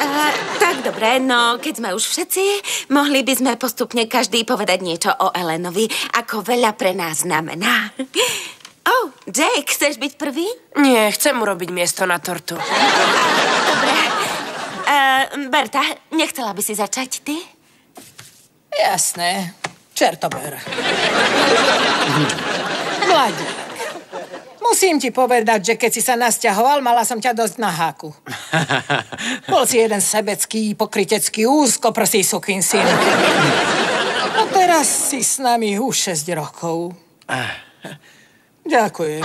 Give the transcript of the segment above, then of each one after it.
Uh, tak dobre, no keď sme už všetci, mohli by sme postupne každý povedať niečo o Elenovi, ako veľa pre nás znamená. Oh, Jake, chceš byť prvý? Nie, chcem urobiť miesto na tortu. Dobre. Uh, Berta, nechcela by si začať ty? Jasné. Čertober. Mladík. Musím ti povedať, že keď si sa nasťahoval, mala som ťa dosť na háku. Bol si jeden sebecký, pokrytecký, úzkoprsý sukín syn. No teraz si s nami už 6 rokov. Ďakujem.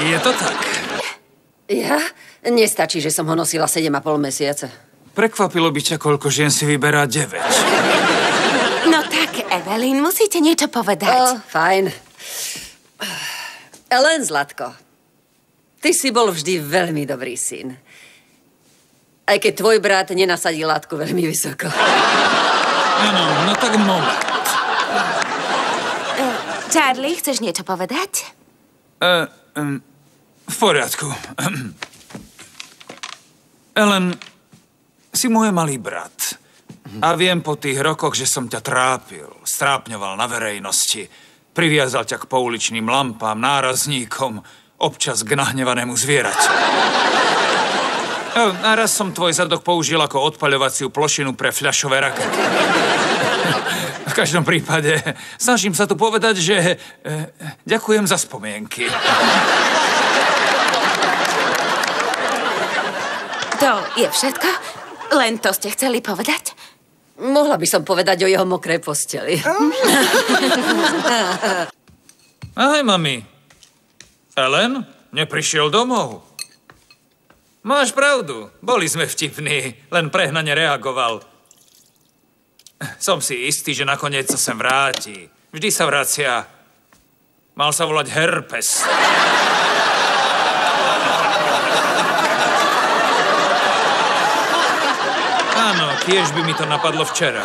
Je to tak. Ja? Nestačí, že som ho nosila 7,5 mesiace. Prekvapilo by ťa, koľko žien si vyberá 9. No tak, Evelyn, musíte niečo povedať. fajn. Ellen, Zlatko, ty si bol vždy veľmi dobrý syn. Aj keď tvoj brat nenasadí látku veľmi vysoko. Áno, no tak moment. Charlie, chceš niečo povedať? Uh, um, v poriadku. Ellen, si môj malý brat. A viem po tých rokoch, že som ťa trápil, strápňoval na verejnosti, priviazal ťa k pouličným lampám, nárazníkom, občas k nahnevanému zvieraťu. A raz som tvoj zadok použil ako odpaľovaciu plošinu pre fľašové rakety. V každom prípade snažím sa tu povedať, že e, ďakujem za spomienky. To je všetko? Len to ste chceli povedať? Mohla by som povedať o jeho mokrej posteli. Ahoj, mami. Ellen neprišiel domov. Máš pravdu, boli sme vtipní, len prehnane reagoval. Som si istý, že nakoniec sa sem vráti. Vždy sa vracia. Mal sa volať Herpes. Áno, tiež by mi to napadlo včera.